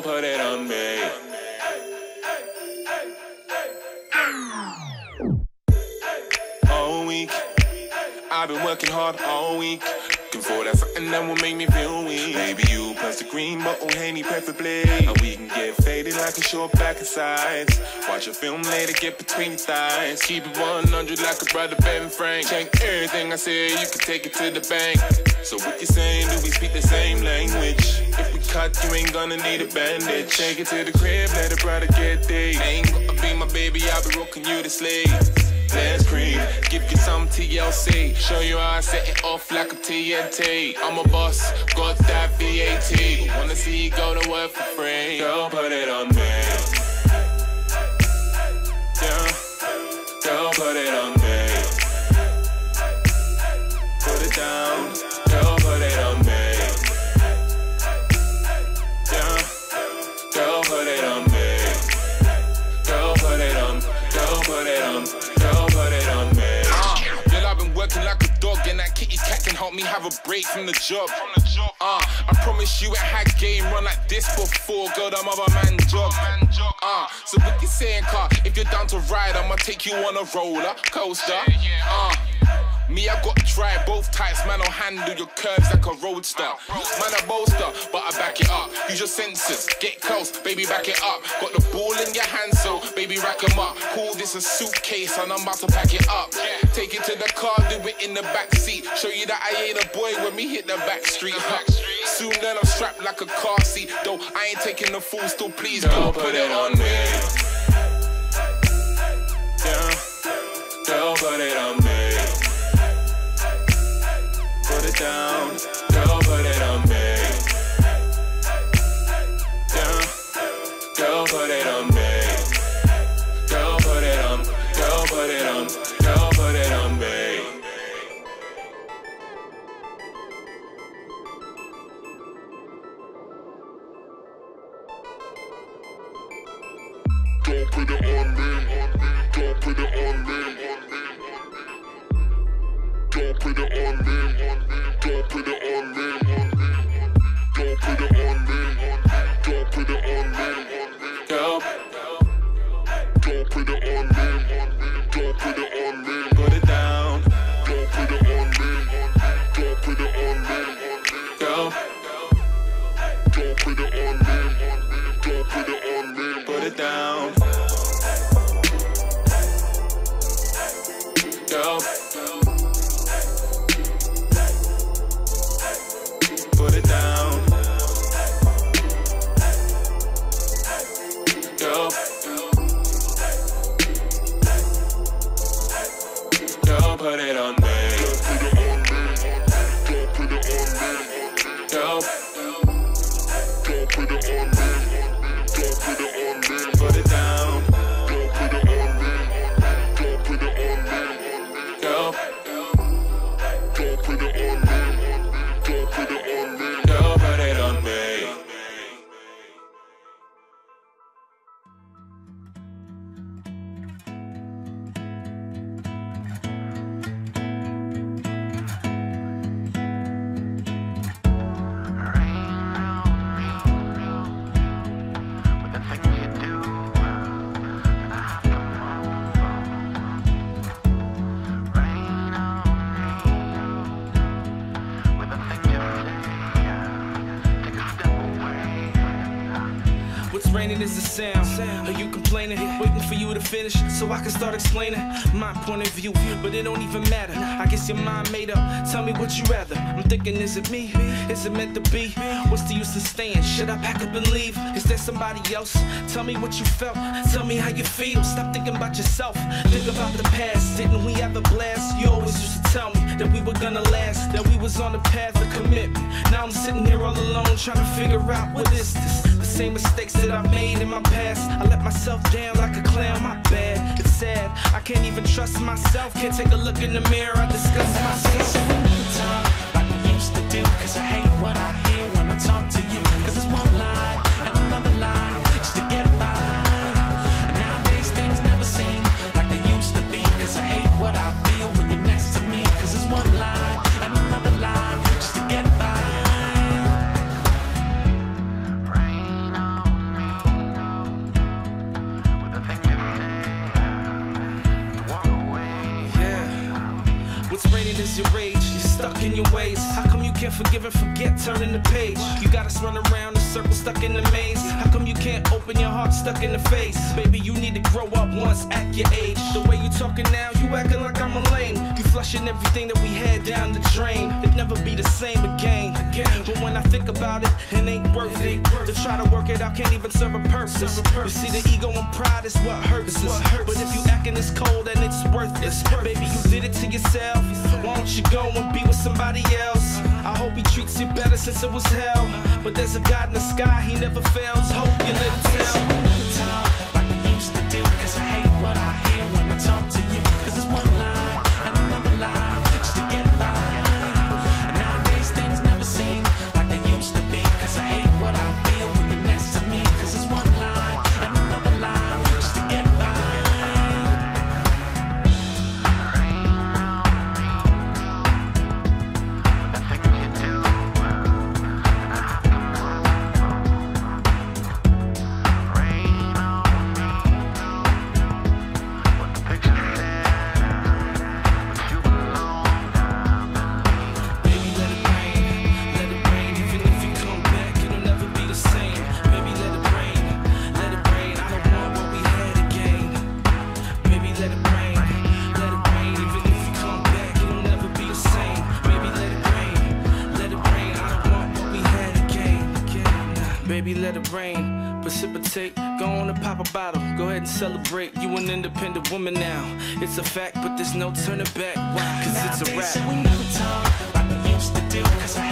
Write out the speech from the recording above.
put it on me. I've been working hard all week. Looking for that something that will make me feel weak. Maybe you plus the green bottle, Haney preferably. And we can get faded like a short back and sides. Watch a film later, get between your thighs. Keep it 100 like a brother Ben Frank. Check everything I say, you can take it to the bank. So what you saying? Do we speak the same language? Cut, you ain't gonna need a bandage. Take it to the crib, let a brother get there. Ain't gonna be my baby, I'll be rocking you to sleep. Let's cream, give you some TLC. Show you how I set it off like a TNT. I'm a boss, got that VAT. Wanna see you go to work for free? Girl, put it on me. Girl, put it on me. Put it down, help me have a break from the job. Uh, I promise you, I had game run like this before, girl. That mother man job. Uh, so what you saying, car? If you're down to ride, I'ma take you on a roller coaster. Uh. Me, I got dry, both types, man, I'll handle your curves like a roadster. Man, a bolster, but I back it up. Use your senses, get close, baby, back it up. Got the ball in your hand, so baby, rack 'em up. Call this a suitcase, and I'm about to pack it up. Take it to the car, do it in the back seat. Show you that I ain't a boy when me hit the back street. Huh. Soon then I'm strapped like a car seat. Though I ain't taking the full, still please, girl, put it on me. Yeah, girl, put it on me. Put it down, put it on me. Don't put it on me. put it down, Don't put it on me. Don't put it on me. girl, Don't put it on me. Don't put it on me. put it down. Girl, put it down. Girl, raining is the sound. Are you complaining? Waiting for you to finish so I can start explaining my point of view. But it don't even matter. I guess your mind made up. Tell me what you rather. I'm thinking, is it me? Is it meant to be? What's the use of staying? Should I pack up and leave? Is there somebody else? Tell me what you felt. Tell me how you feel. Stop thinking about yourself. Think about the past. Didn't we have a blast? You always used to tell me that we were gonna last. That we was on the path of commitment. Now I'm sitting here all alone trying to figure out what is this. Same mistakes that I've made in my past. I let myself down like a clown, my bad. It's sad. I can't even trust myself. Can't take a look in the mirror. I discuss Is your rage. You stuck in your ways. How come you can't forgive and forget, turning the page? You got us run around in circles, stuck in the maze. How come you can't open your heart, stuck in the face? Baby, you need to grow up once at your age. The way you talking now, you acting like I'm a lame. You flushing everything that we had down the drain. It'd never be the same again. But when I think about it, it ain't worth it. To try to work it out, can't even serve a purpose. You see, the ego and pride is what hurts us. But if you acting this cold, then it's worthless. Baby, you did it to yourself. Why don't you go and be with somebody else? I hope he treats you better since it was hell. But there's a God in the sky, he never fails. Hope you live to Baby, let it rain. Precipitate, go on and pop a bottle. Go ahead and celebrate. You an independent woman now. It's a fact, but there's no turning back. Why? Cause it's a Nowadays, rap. we never talk like we used to do. Cause I